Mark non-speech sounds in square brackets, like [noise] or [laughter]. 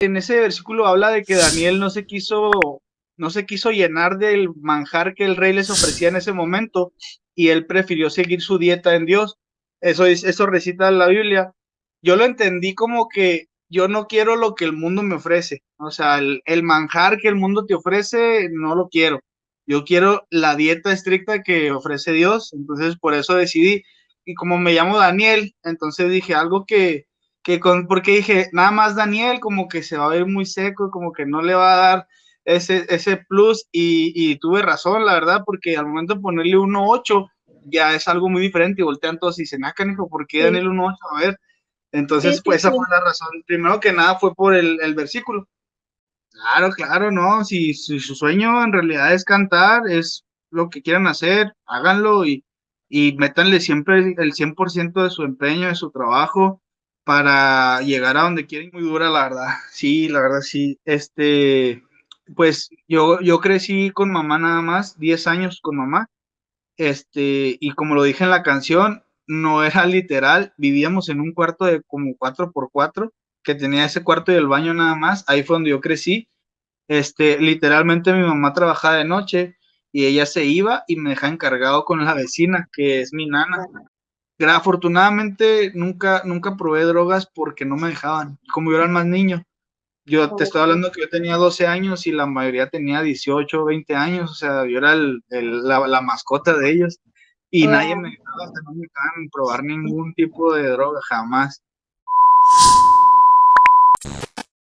en ese versículo habla de que Daniel no se quiso, no se quiso llenar del manjar que el rey les ofrecía en ese momento y él prefirió seguir su dieta en Dios. Eso, es, eso recita la Biblia. Yo lo entendí como que yo no quiero lo que el mundo me ofrece. O sea, el, el manjar que el mundo te ofrece, no lo quiero. Yo quiero la dieta estricta que ofrece Dios. Entonces, por eso decidí. Y como me llamo Daniel, entonces dije algo que, que con, porque dije, nada más Daniel como que se va a ver muy seco, como que no le va a dar ese, ese plus y, y tuve razón, la verdad, porque al momento de ponerle 1.8 ya es algo muy diferente y voltean todos y dicen, ah, canijo, ¿por qué Daniel 1.8? A ver, entonces, pues esa fue la razón. Primero que nada fue por el, el versículo. Claro, claro, no, si, si, su sueño en realidad es cantar, es lo que quieran hacer, háganlo y, y métanle siempre el 100% de su empeño, de su trabajo para llegar a donde quieren, muy dura, la verdad. [laughs] Sí, la verdad, sí. Este, pues yo, yo crecí con mamá nada más, 10 años con mamá. Este, y como lo dije en la canción, no era [laughs] literal, vivíamos en un cuarto de como 4x4, que tenía ese cuarto y el baño nada más, ahí fue donde yo crecí. Este, literalmente mi mamá trabajaba de noche y ella se iba y me dejaba encargado con la vecina, que es mi nana. Afortunadamente nunca, nunca probé drogas porque no me dejaban, como yo era más niño. Yo te estoy hablando que yo tenía 12 años y la mayoría tenía 18, 20 años, o sea, yo era el, el, la, la, mascota de ellos y nadie me dejaba, no me dejaban probar ningún tipo de droga, jamás.